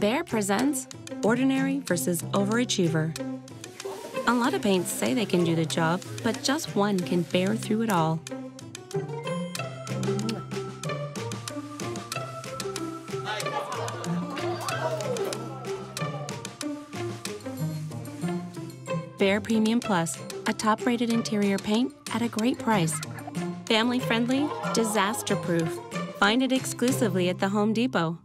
BEHR presents Ordinary versus Overachiever. A lot of paints say they can do the job, but just one can bear through it all. BEHR Premium Plus, a top rated interior paint at a great price. Family friendly, disaster proof. Find it exclusively at the Home Depot.